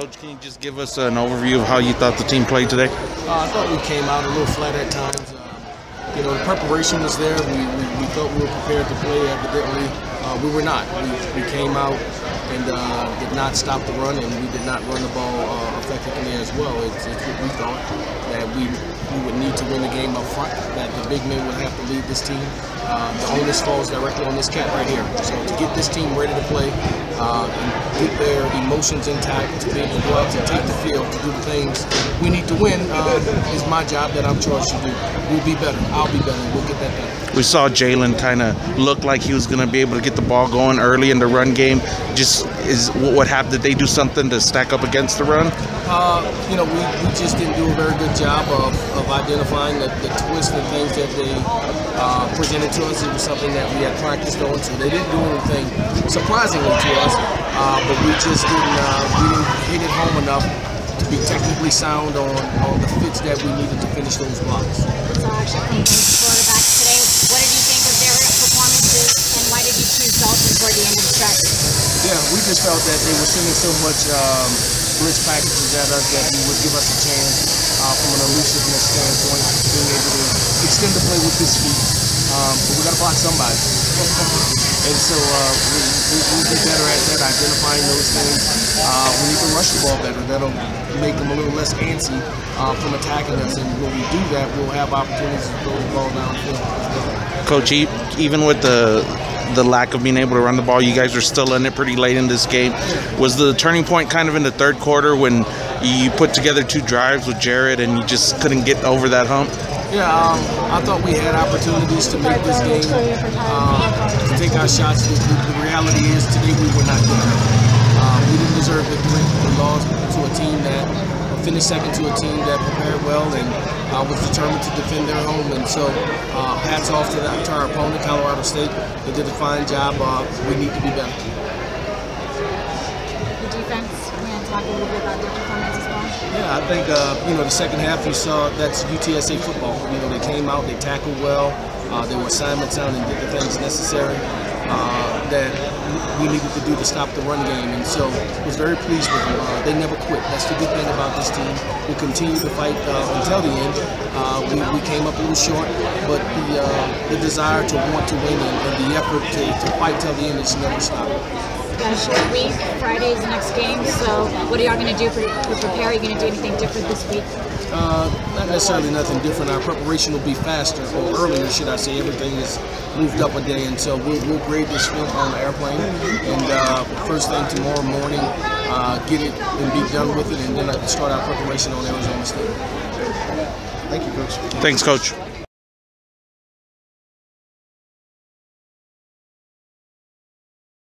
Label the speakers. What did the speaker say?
Speaker 1: Coach, can you just give us an overview of how you thought the team played today?
Speaker 2: Uh, I thought we came out a little flat at times. Uh, you know, the preparation was there. We, we, we thought we were prepared to play. Evidently, uh, we were not. We, we came out and uh, did not stop the run, and we did not run the ball uh, effectively as well. It's, it's what we thought that we we would need to win the game up front. That the big men would have to lead this team. Uh, the onus falls directly on this cat right here. So to get this team ready to play uh, get their emotions intact, to be able to go out and take the field to do the things we need to win uh, is my job that I'm charged to do. We'll be better. I'll be better. We'll get that done.
Speaker 1: We saw Jalen kind of look like he was going to be able to get the ball going early in the run game. Just is what happened? Did they do something to stack up against the run?
Speaker 2: Uh, you know, we, we just didn't do a very good job of, of identifying the, the twists and things that they uh, presented to us. It was something that we had practiced on, so they didn't do anything surprisingly to us. Uh, but we just didn't uh, we didn't hit it home enough to be technically sound on, on the fits that we needed to finish those blocks.
Speaker 3: So actually, from quarterbacks today, what did you think of their performances, and why did you choose Dalton toward the end of the stretch?
Speaker 2: Yeah, we just felt that they were sending so much um, blitz packages at us that we would give us a chance uh, from an elusiveness standpoint, being able to extend the play with his feet. Um, but we got to block somebody. and so uh, we, we, we'll be better at that, identifying those things. Uh, we need to rush the ball better. That'll make them a little less antsy uh, from attacking us. And when we do that, we'll have opportunities to throw the ball downfield.
Speaker 1: Coach, even with the the lack of being able to run the ball, you guys are still in it pretty late in this game. Was the turning point kind of in the third quarter when you put together two drives with Jared and you just couldn't get over that hump?
Speaker 2: Yeah, um, I thought we had opportunities to make this game, uh, to take our shots. The, the, reality is today we were not good. Uh, we didn't deserve victory. We lost to a team that finished second to a team that prepared well and uh, was determined to defend their home. And so, uh, hats off to, the, to, our opponent, Colorado State. They did a fine job. Uh, we need to be better.
Speaker 3: Defense, talk a little bit about performance as well.
Speaker 2: Yeah, I think uh, you know the second half you saw that's UTSA football. You know they came out, they tackled well, uh, they were assignment sound and did the things necessary uh, that we needed to do to stop the run game. And so I was very pleased with them. Uh, they never quit. That's the good thing about this team. We'll continue to fight uh, until the end. Uh, we, we, came up a little short, but the the desire to want to win and, and the effort to, to fight till the end is never stopped
Speaker 3: got a short week. Friday is the next game. So, what are y'all going to do for, to prepare? Are you going to do anything different this week?
Speaker 2: Uh, not necessarily nothing different. Our preparation will be faster, or earlier, should I say. Everything is moved up a day, and so we'll, we'll grade this film on the airplane. And uh, first thing tomorrow morning, uh, get it and be done with it, and then start our preparation on Arizona State.
Speaker 4: Thank you, Coach.
Speaker 1: Thanks, Coach.